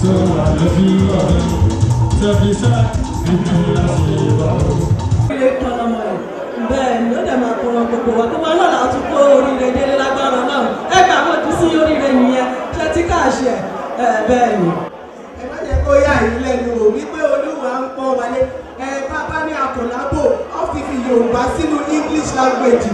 So I love you, I love you. So be sad, and I love you, I love you. Bẹ́ẹ̀ ni ó dẹ̀ máa kọ́ra gbogbo wa tó máa lọ́la tún kó oríire délé lágbára náà. Ẹ gbà wọ́n ti sí oríire nìyẹn ṣé tí káàṣẹ ẹ bẹ́ẹ̀ ni. Ẹ má jẹ́ kó yá yìí lẹ́nu o wípé Olúwa ń pọ́n wálé. Ẹ bá bá ní àkọ́lábò ọ́fíìsì Yorùbá sínú English language.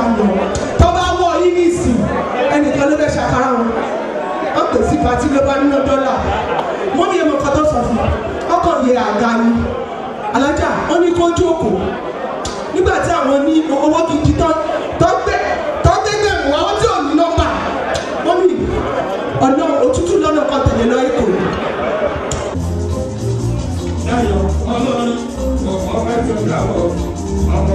já lọ tó bá wọ yín ní ìsìn ẹnìkan ló fẹ́ ṣàkárá wọn. Wọn pè sí pàtí ló bá níná dọ́là. Wọn ní ẹmọ kan tó sọ fún ọkọ yẹ àga ni. Alájà wọn ní kó jókòó. Nígbà tí àwọn ní owó gidi tán tọ́gbẹ́ tọ́gbẹ́ bẹ̀rù àwọn tí ò ní nọ́mbà. Wọn ní ọ̀nà òtútù lọ́nà kan tẹ̀lé lọ èkó. Ayọ̀ ọlọ́run ọ̀pọ̀ ọ̀pẹ́ tó dáwọ́ ọmọ